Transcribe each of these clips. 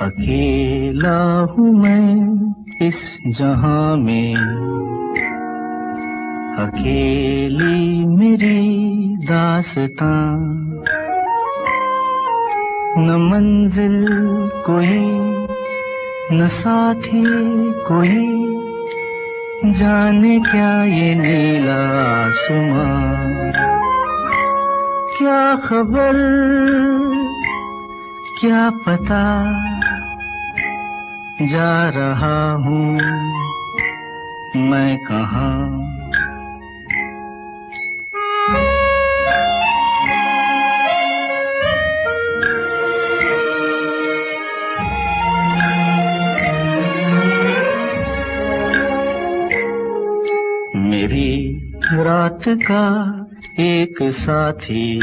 اکیلا ہوں میں اس جہاں میں۔ اکیلی میری داستان نہ منزل کوئی، نہ ساتھی کوئی۔ جانے کیا یہ نیلا سما کیا خبر، کیا پتا جا رہا ہوں۔ میں کہاں؟ میری رات کا ایک ساتھی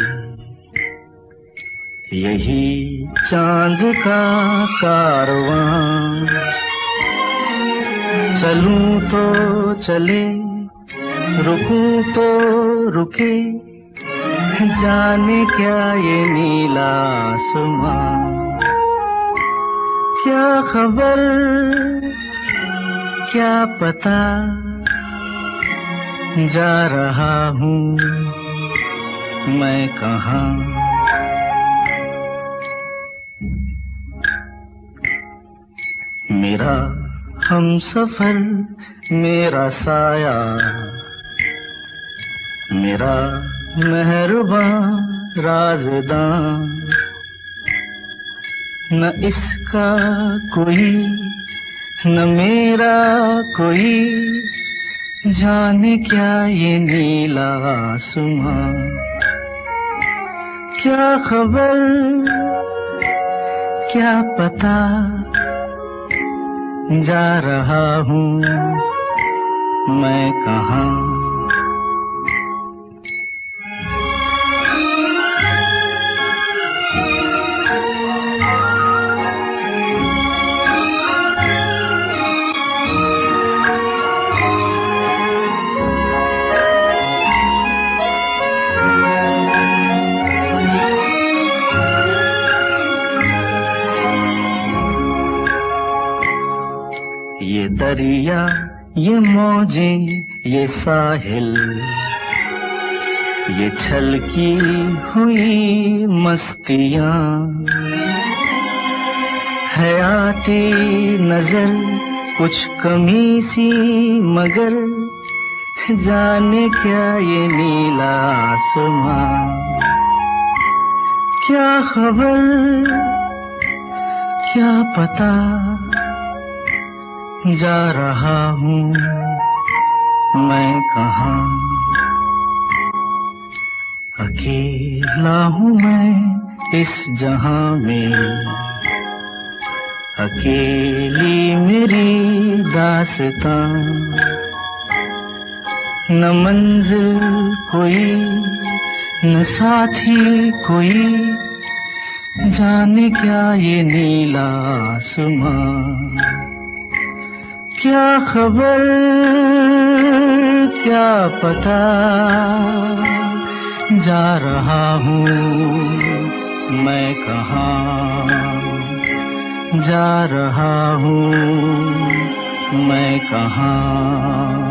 یہی چاند کا کارواں چلوں تو چلے، رکوں تو رکے، جانے کیا یہ نیلا سما کیا خبر؟ کیا پتا جا رہا ہوں میں کہاں؟ میرا ہم سفر میرا سایہ۔ میرا مہربان رازدان نہ اس کا کوئی، نہ میرا کوئی۔ جانے کیا یہ نیلا سما کیا خبر، کیا پتا جا رہا ہوں۔ میں کہاں دریا یہ موجیں یہ ساحل۔ یہ چھلکی ہوئی مستیاں۔ حیاتی نظر، کچھ کمی سی مگر۔ جانے کیا یہ نیلا آسمان۔ کیا خبر؟ کیا پتا؟ جا رہا ہوں۔ میں کہاں؟ اکیلا ہوں میں اس جہاں میں۔ اکیلی میری داستان۔ نہ منزل کوئی، نہ ساتھی کوئی۔ جانے کیا یہ نیلا سما کیا خبر؟ کیا پتا جا رہا ہوں میں کہاں؟ جا رہا ہوں میں کہاں؟